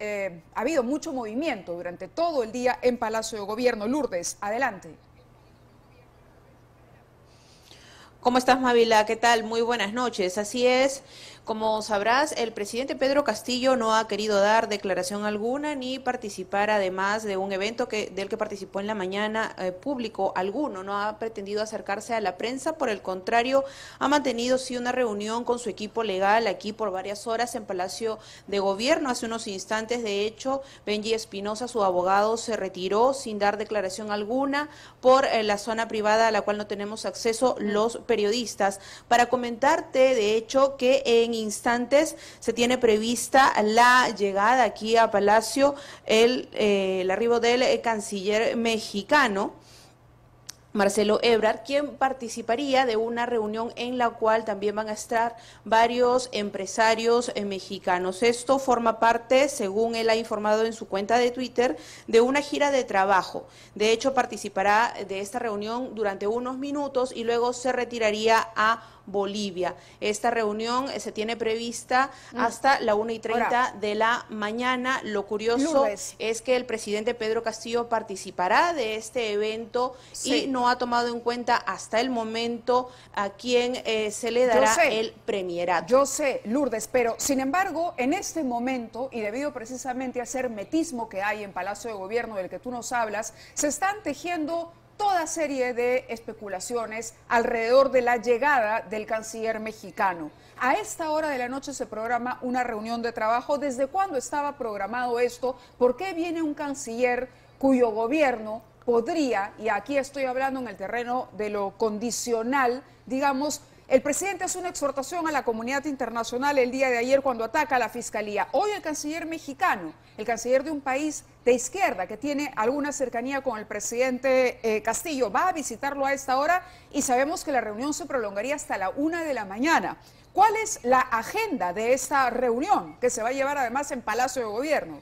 eh, ha habido mucho movimiento durante todo el día en Palacio de Gobierno. Lourdes, adelante. ¿Cómo estás, Mavila? ¿Qué tal? Muy buenas noches. Así es, como sabrás, el presidente Pedro Castillo no ha querido dar declaración alguna ni participar además de un evento que, del que participó en la mañana eh, público alguno. No ha pretendido acercarse a la prensa, por el contrario, ha mantenido sí una reunión con su equipo legal aquí por varias horas en Palacio de Gobierno. Hace unos instantes, de hecho, Benji Espinosa, su abogado, se retiró sin dar declaración alguna por eh, la zona privada a la cual no tenemos acceso los periodistas. Para comentarte, de hecho, que en instantes se tiene prevista la llegada aquí a Palacio, el, eh, arribo del eh, canciller mexicano. Marcelo Ebrard, quien participaría de una reunión en la cual también van a estar varios empresarios eh, mexicanos. Esto forma parte, según él ha informado en su cuenta de Twitter, de una gira de trabajo. De hecho, participará de esta reunión durante unos minutos y luego se retiraría a Bolivia. Esta reunión eh, se tiene prevista mm. hasta la 1 y 30 de la mañana. Lo curioso es que el presidente Pedro Castillo participará de este evento y no ha tomado en cuenta hasta el momento a quién eh, se le dará el premierato. Yo sé, Lourdes, pero sin embargo, en este momento, y debido precisamente a ese hermetismo que hay en Palacio de Gobierno del que tú nos hablas, se están tejiendo toda serie de especulaciones alrededor de la llegada del canciller mexicano. A esta hora de la noche se programa una reunión de trabajo. ¿Desde cuándo estaba programado esto? ¿Por qué viene un canciller cuyo gobierno podría, y aquí estoy hablando en el terreno de lo condicional, digamos, el presidente hace una exhortación a la comunidad internacional el día de ayer cuando ataca a la fiscalía. Hoy el canciller mexicano, el canciller de un país de izquierda que tiene alguna cercanía con el presidente eh, Castillo, va a visitarlo a esta hora y sabemos que la reunión se prolongaría hasta la una de la mañana. ¿Cuál es la agenda de esta reunión que se va a llevar además en Palacio de Gobierno?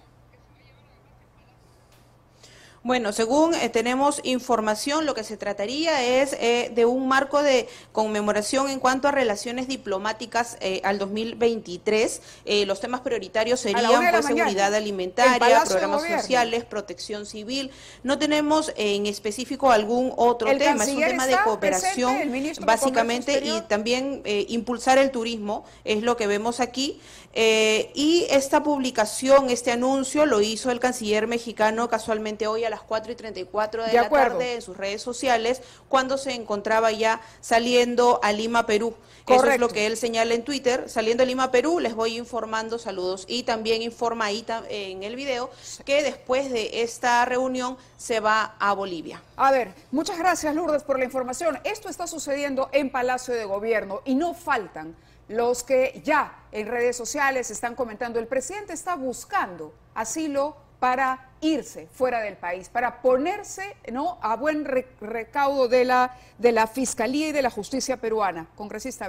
Bueno, según eh, tenemos información, lo que se trataría es eh, de un marco de conmemoración en cuanto a relaciones diplomáticas eh, al 2023. los temas prioritarios serían pues, seguridad alimentaria, programas sociales, protección civil. No tenemos en específico algún otro tema, es un tema de cooperación básicamente y también impulsar el turismo, es lo que vemos aquí. y esta publicación, este anuncio lo hizo el canciller mexicano casualmente hoy a la las 4 y 34 de, la tarde en sus redes sociales cuando se encontraba ya saliendo a Lima, Perú. Eso es lo que él señala en Twitter. Saliendo a Lima, Perú, les voy informando saludos. Y también informa ahí en el video que después de esta reunión se va a Bolivia. A ver, muchas gracias Lourdes por la información. Esto está sucediendo en Palacio de Gobierno y no faltan los que ya en redes sociales están comentando, el presidente está buscando asilo para irse fuera del país, para ponerse ¿no? a buen recaudo de la, de la Fiscalía y de la Justicia peruana. Congresista.